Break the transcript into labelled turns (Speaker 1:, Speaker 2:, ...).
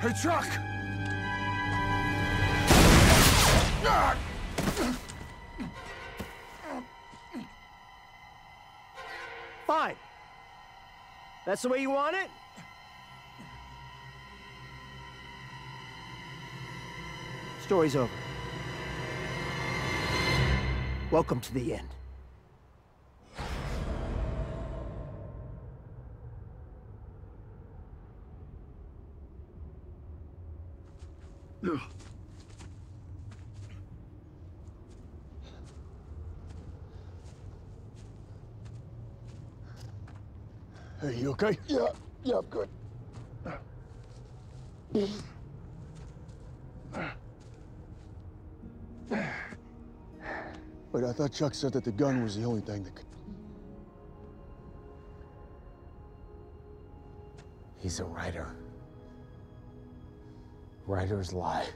Speaker 1: Hey, Chuck!
Speaker 2: Fine. That's the way you want it? Story's over. Welcome to the end.
Speaker 1: Hey, you okay?
Speaker 3: Yeah, yeah, I'm good.
Speaker 1: Wait, I thought Chuck said that the gun was the only thing that could...
Speaker 4: He's a writer. Writers lie.